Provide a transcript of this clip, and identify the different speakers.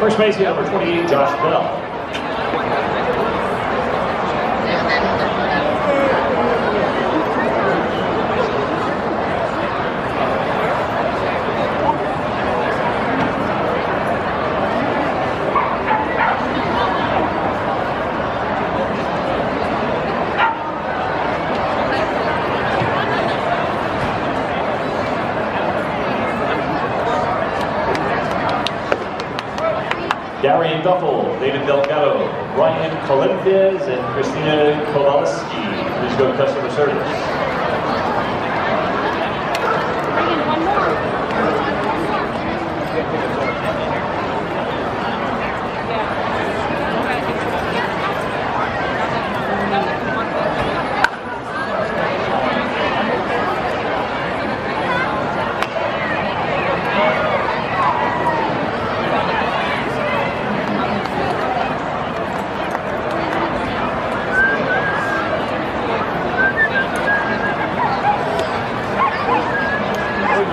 Speaker 1: first baseman number 28, Josh Bell. Darian Duffel, David Delgado, Ryan Colentez, and Christina Kowalski. Please go to customer service.